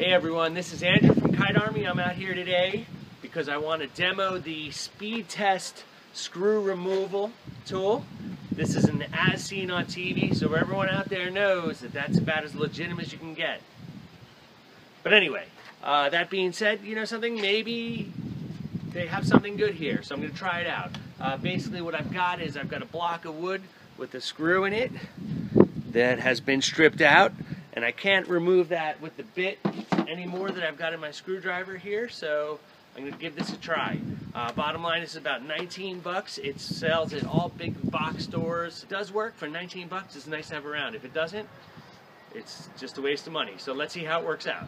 Hey everyone, this is Andrew from Kite Army. I'm out here today because I want to demo the speed test screw removal tool. This is an as seen on TV, so everyone out there knows that that's about as legitimate as you can get. But anyway, uh, that being said, you know something, maybe they have something good here, so I'm going to try it out. Uh, basically what I've got is I've got a block of wood with a screw in it that has been stripped out and I can't remove that with the bit anymore that I've got in my screwdriver here so I'm going to give this a try. Uh, bottom line is about 19 bucks. It sells at all big box stores. It does work for 19 bucks. It's nice to have around. If it doesn't, it's just a waste of money. So let's see how it works out.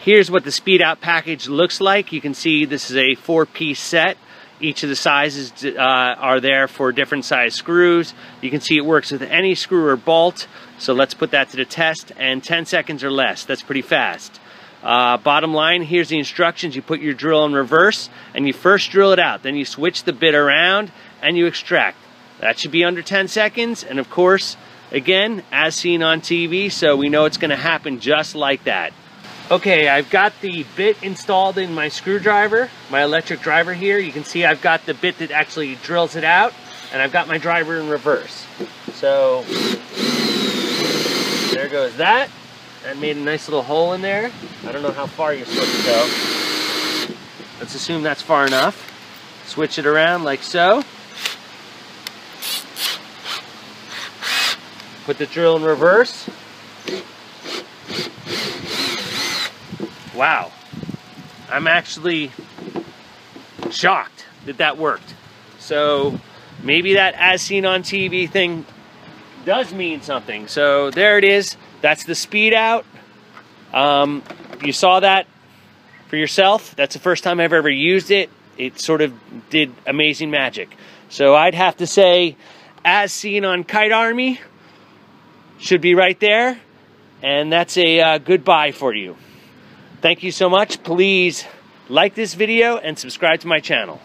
Here's what the Speedout package looks like. You can see this is a four piece set. Each of the sizes uh, are there for different size screws. You can see it works with any screw or bolt. So let's put that to the test and 10 seconds or less. That's pretty fast. Uh, bottom line, here's the instructions. You put your drill in reverse and you first drill it out. Then you switch the bit around and you extract. That should be under 10 seconds. And of course, again, as seen on TV, so we know it's gonna happen just like that. Okay, I've got the bit installed in my screwdriver, my electric driver here. You can see I've got the bit that actually drills it out, and I've got my driver in reverse. So, there goes that. That made a nice little hole in there. I don't know how far you're supposed to go. Let's assume that's far enough. Switch it around like so. Put the drill in reverse. wow, I'm actually shocked that that worked. So maybe that as seen on TV thing does mean something. So there it is. That's the Speedout. Um, you saw that for yourself. That's the first time I've ever used it. It sort of did amazing magic. So I'd have to say, as seen on Kite Army, should be right there. And that's a uh, goodbye for you. Thank you so much. Please like this video and subscribe to my channel.